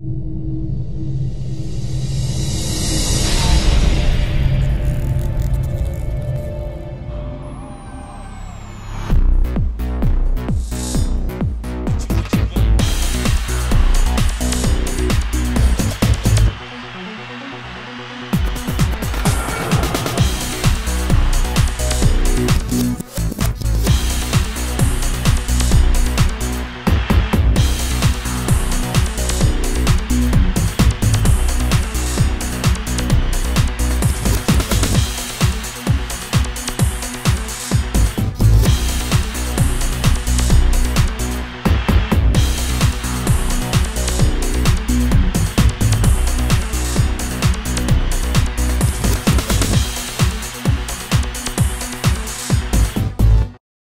you